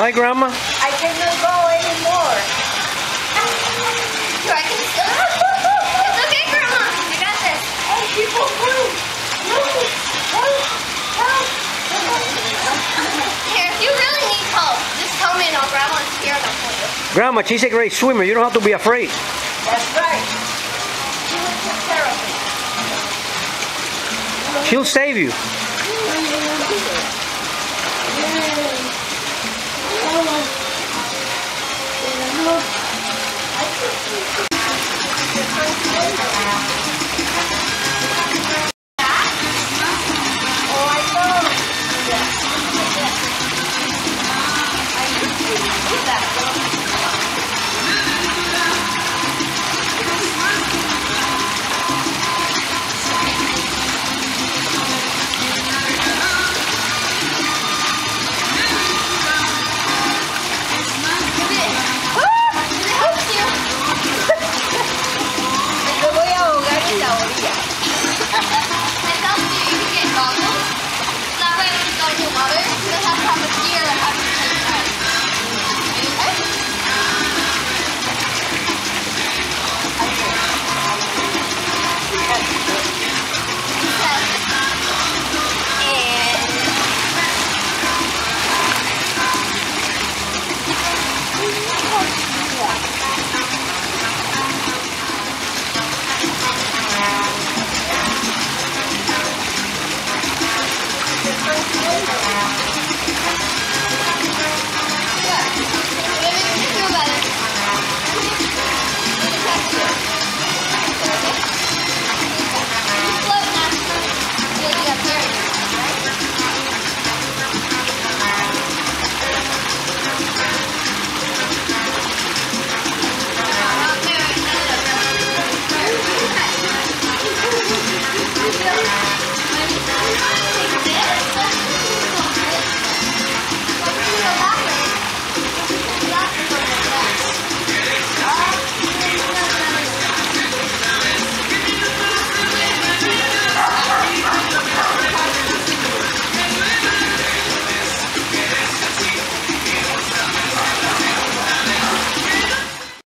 Hi, Grandma. I cannot go anymore. So I can still. It's okay, Grandma. You got this. Hey, people, please. Please. Help. Help. Here, if you really need help, just tell me and I'll grab one here and I'll pull you. Grandma, she's a great swimmer. You don't have to be afraid. That's right. She will take care of me. She'll save you. That.